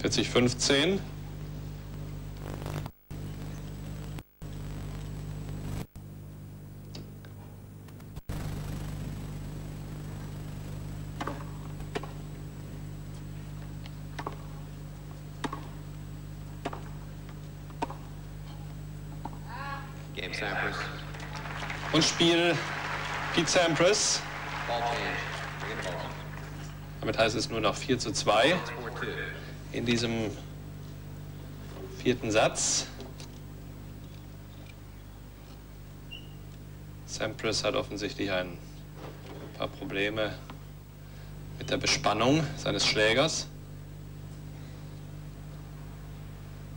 40, 15. Game Sampras. Und Spiel Pete Sampras. Damit heißt es nur noch 4 zu 2 It's 4-2. In diesem vierten Satz. Sampras hat offensichtlich ein paar Probleme mit der Bespannung seines Schlägers.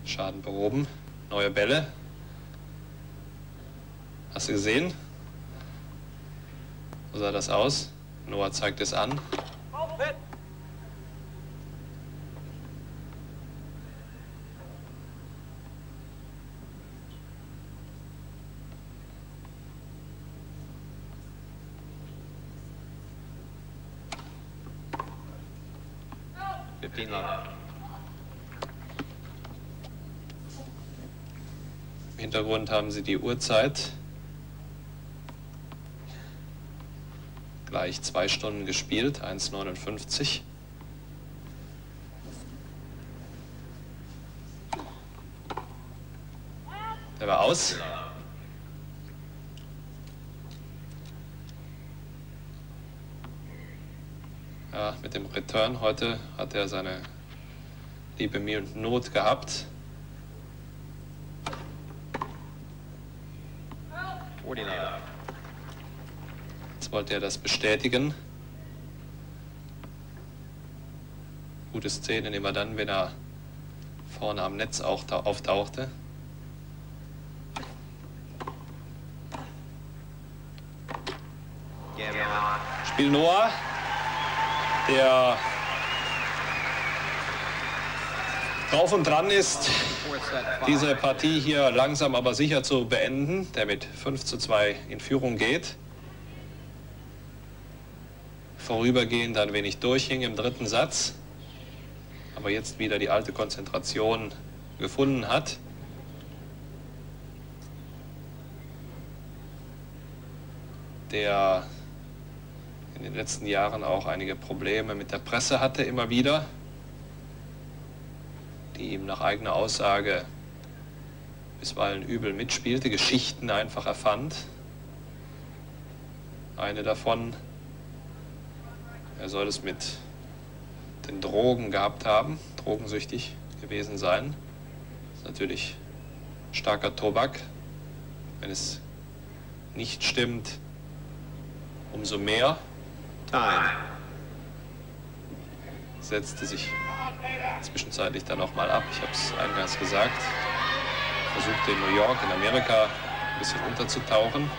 Schaden behoben. Neue Bälle. Hast du gesehen? So sah das aus. Noah zeigt es an. Fifteen love. Im Hintergrund haben Sie die Uhrzeit. Gleich zwei Stunden gespielt, 1,59. Der war aus. Ja, mit dem Return heute hat er seine liebe Mühe und Not gehabt. 40 love. Jetzt wollte er das bestätigen. Gute Szene immer dann, wenn er vorne am Netz auch auftauchte. Spiel Noah, der drauf und dran ist, diese Partie hier langsam aber sicher zu beenden, der mit 5 zu 2 in Führung geht. Vorübergehend ein wenig durchhing im dritten Satz, aber jetzt wieder die alte Konzentration gefunden hat. Der in den letzten Jahren auch einige Probleme mit der Presse hatte, immer wieder, die ihm nach eigener Aussage bisweilen übel mitspielte, Geschichten einfach erfand. Eine davon, er soll es mit den Drogen gehabt haben, drogensüchtig gewesen sein. Das ist natürlich starker Tobak. Wenn es nicht stimmt, umso mehr Time. setzte sich zwischenzeitlich dann auch mal ab. Ich habe es eingangs gesagt. Versuchte in New York, in Amerika ein bisschen unterzutauchen.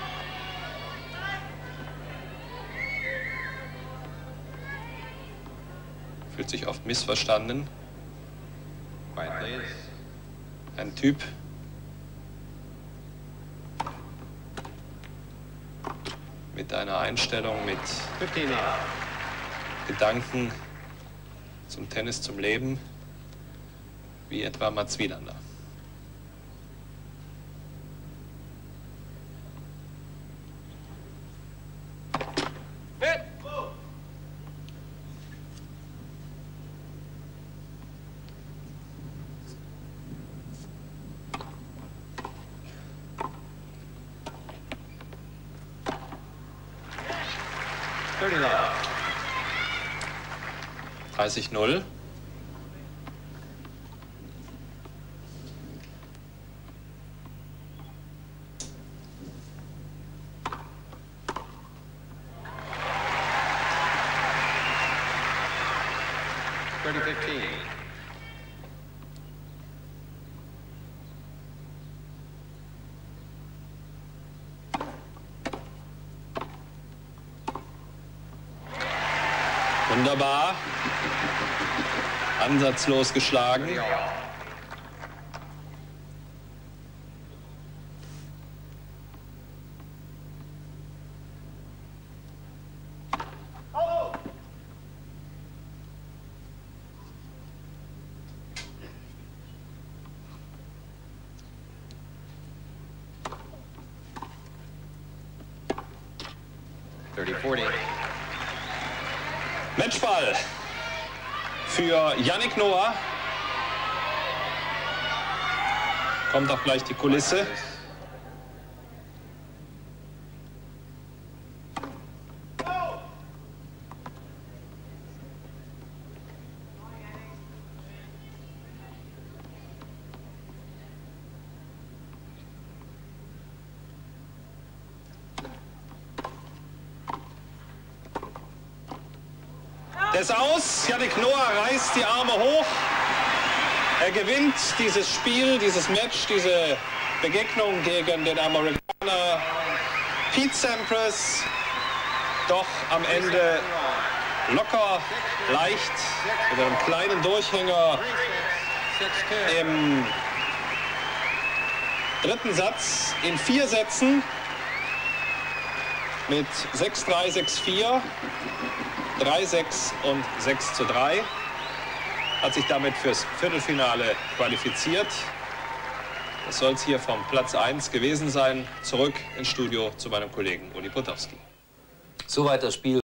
Fühlt sich oft missverstanden. Ein Typ, mit einer Einstellung, mit 15 love. Gedanken zum Tennis, zum Leben, wie etwa Mats Wielander. 30-0. Thirty fifteen. Wunderbar ansatzlos geschlagen. Matchball für Yannick Noah. Kommt auch gleich die Kulisse. Ist aus. Yannick Noah reißt die Arme hoch. Er gewinnt dieses Spiel, dieses Match, diese Begegnung gegen den Amerikaner Pete Sampras. Doch am Ende locker, leicht, mit einem kleinen Durchhänger 6-2. im dritten Satz in vier Sätzen mit 6-3, 6-4, 3-6 und 6 zu 3. Hat sich damit fürs Viertelfinale qualifiziert. Das soll es hier vom Platz 1 gewesen sein. Zurück ins Studio zu meinem Kollegen Uli Potowski. Soweit das Spiel.